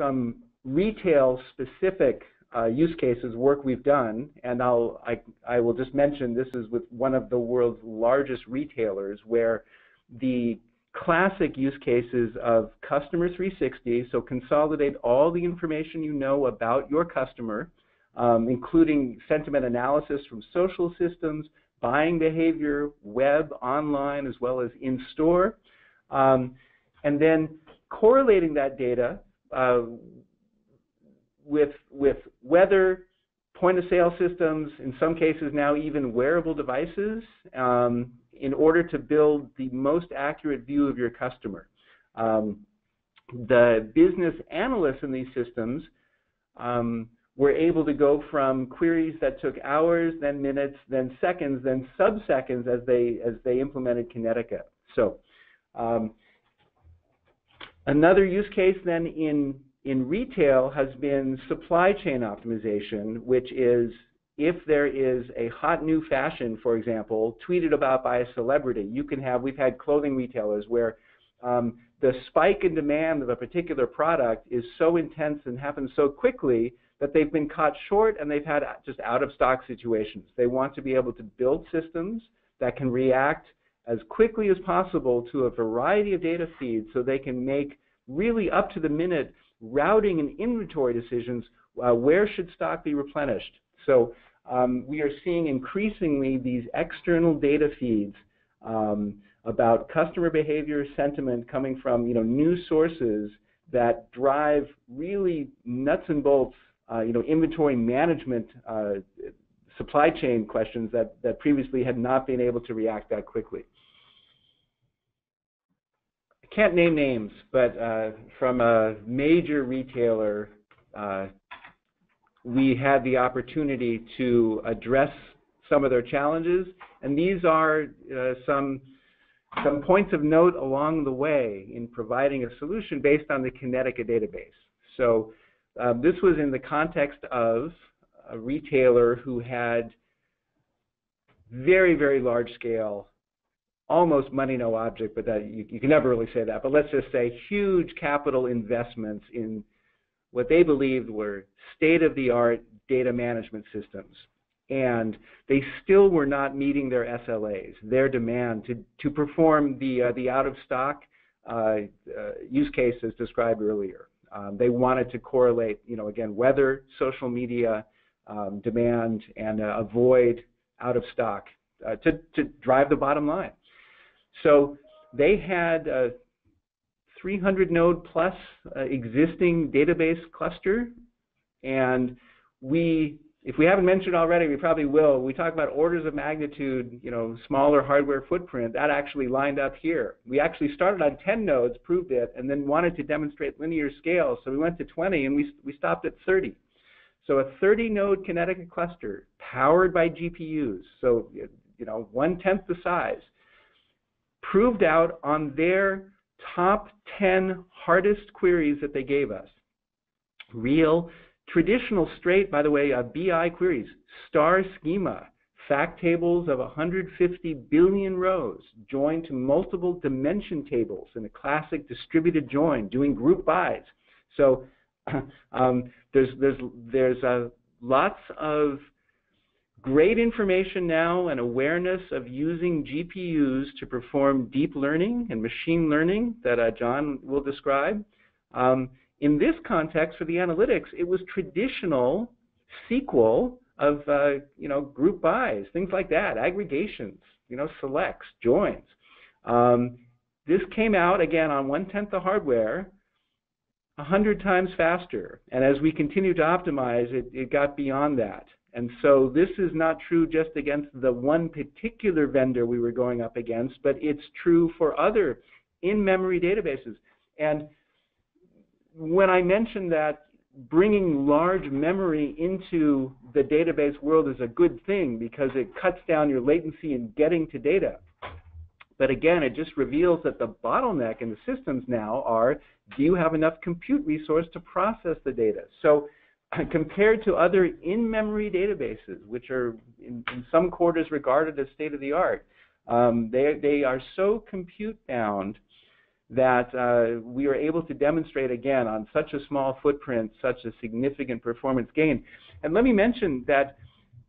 some retail-specific uh, use cases work we've done, and I'll I, I will just mention this is with one of the world's largest retailers, where the classic use cases of Customer 360, so consolidate all the information you know about your customer, um, including sentiment analysis from social systems, buying behavior, web, online, as well as in-store, um, and then correlating that data uh, with, with weather, point of sale systems, in some cases now even wearable devices, um, in order to build the most accurate view of your customer. Um, the business analysts in these systems um, were able to go from queries that took hours, then minutes, then seconds, then sub-seconds as they as they implemented Kinetica. So um, another use case then in in retail has been supply chain optimization, which is if there is a hot new fashion, for example, tweeted about by a celebrity, you can have, we've had clothing retailers where um, the spike in demand of a particular product is so intense and happens so quickly that they've been caught short and they've had just out of stock situations. They want to be able to build systems that can react as quickly as possible to a variety of data feeds so they can make really up to the minute routing and inventory decisions, uh, where should stock be replenished? So um, we are seeing increasingly these external data feeds um, about customer behavior sentiment coming from you know new sources that drive really nuts and bolts uh, you know inventory management uh, supply chain questions that, that previously had not been able to react that quickly I can't name names, but uh, from a major retailer, uh, we had the opportunity to address some of their challenges, and these are uh, some some points of note along the way in providing a solution based on the Kinetica database. So um, this was in the context of a retailer who had very, very large scale almost money no object, but that you, you, can never really say that. But let's just say huge capital investments in what they believed were state-of-the-art data management systems. And they still were not meeting their SLAs, their demand to, to perform the, uh, the out-of-stock uh, uh, use cases described earlier. Um, they wanted to correlate, you know, again, weather, social media, um, demand, and uh, avoid out of stock uh, to, to drive the bottom line. So they had a 300 node plus uh, existing database cluster, and we, if we haven't mentioned already, we probably will. We talk about orders of magnitude, you know, smaller hardware footprint. That actually lined up here. We actually started on 10 nodes, proved it, and then wanted to demonstrate linear scale. So we went to 20, and we we stopped at 30. So a 30 node Kinetica cluster powered by GPUs, so you know one tenth the size proved out on their top 10 hardest queries that they gave us. Real, traditional straight, by the way, uh, BI queries, star schema, fact tables of 150 billion rows joined to multiple dimension tables in a classic distributed join, doing group bys. So um, there's, there's, there's uh, lots of great information now and awareness of using GPUs to perform deep learning and machine learning that uh, John will describe. Um, in this context, for the analytics, it was traditional SQL of uh, you know group bys, things like that, aggregations, you know selects, joins. Um, this came out again on one tenth the hardware, a hundred times faster, and as we continue to optimize, it, it got beyond that. And so this is not true just against the one particular vendor we were going up against, but it's true for other in-memory databases. And when I mentioned that bringing large memory into the database world is a good thing because it cuts down your latency in getting to data. But again, it just reveals that the bottleneck in the systems now are, do you have enough compute resource to process the data? So compared to other in-memory databases, which are in, in, some quarters regarded as state-of-the-art, um, they, they are so compute bound that uh, we are able to demonstrate again on such a small footprint, such a significant performance gain. And let me mention that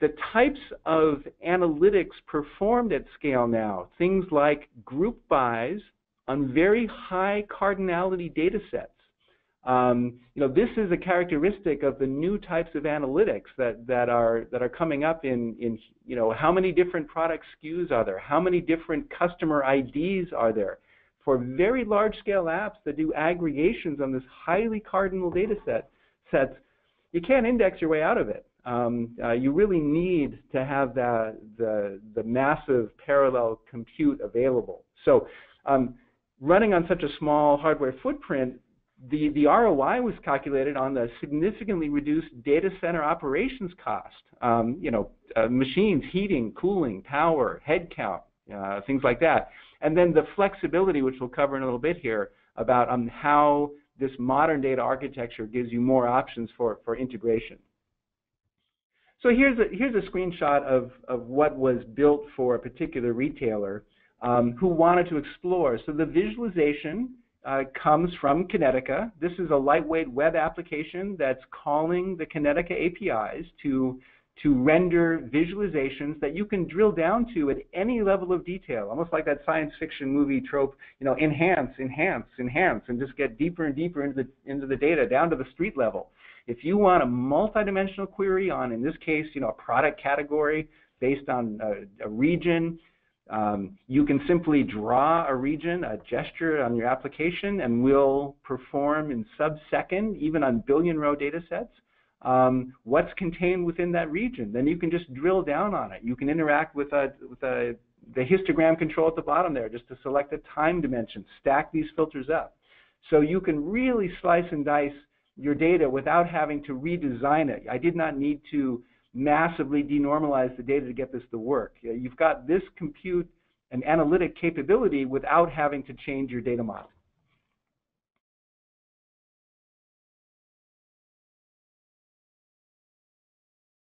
the types of analytics performed at scale now, things like group bys on very high cardinality data sets. Um, you know, this is a characteristic of the new types of analytics that, that are that are coming up in, in you know how many different product SKUs are there? How many different customer IDs are there? For very large scale apps that do aggregations on this highly cardinal data set sets, you can't index your way out of it. Um, uh, you really need to have the, the, the massive parallel compute available. So um, running on such a small hardware footprint, the, the ROI was calculated on the significantly reduced data center operations cost. Um, you know, uh, machines, heating, cooling, power, headcount, uh, things like that. And then the flexibility, which we'll cover in a little bit here, about um, how this modern data architecture gives you more options for, for integration. So here's a, here's a screenshot of, of what was built for a particular retailer um, who wanted to explore. So the visualization uh, comes from Kinetica. This is a lightweight web application that's calling the Kinetica APIs to, to render visualizations that you can drill down to at any level of detail, almost like that science fiction movie trope, you know, enhance, enhance, enhance, and just get deeper and deeper into the, into the data, down to the street level. If you want a multidimensional query on, in this case, you know, a product category based on a, a region, um, you can simply draw a region, a gesture on your application, and we'll perform in sub-second, even on billion row data sets, um, what's contained within that region. Then you can just drill down on it. You can interact with, a, with a, the histogram control at the bottom there just to select a time dimension, stack these filters up. So you can really slice and dice your data without having to redesign it. I did not need to massively denormalize the data to get this to work. You've got this compute and analytic capability without having to change your data model.